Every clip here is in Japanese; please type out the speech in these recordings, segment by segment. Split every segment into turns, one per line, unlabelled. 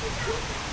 Thank you.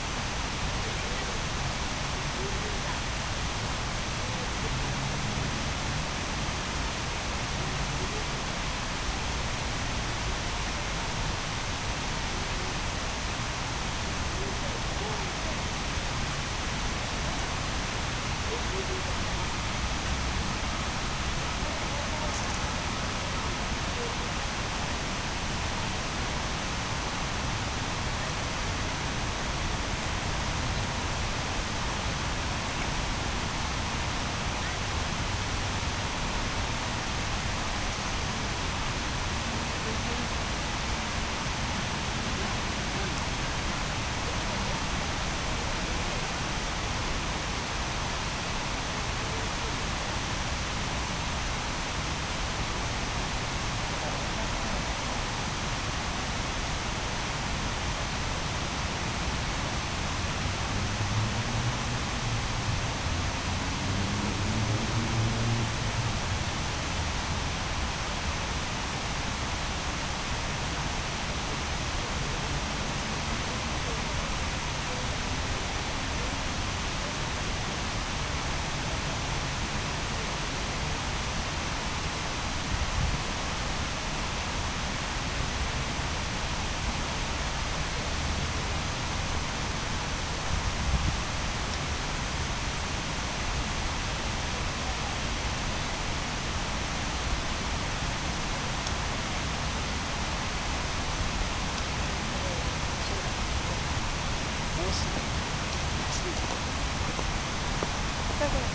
痛くな